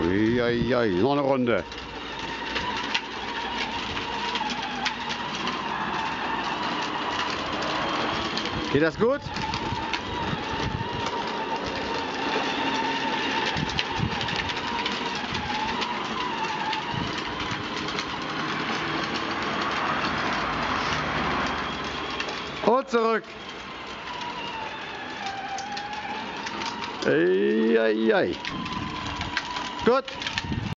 Uiuiui, noch eine Runde. Geht das gut? Und zurück. Eieiei. Тут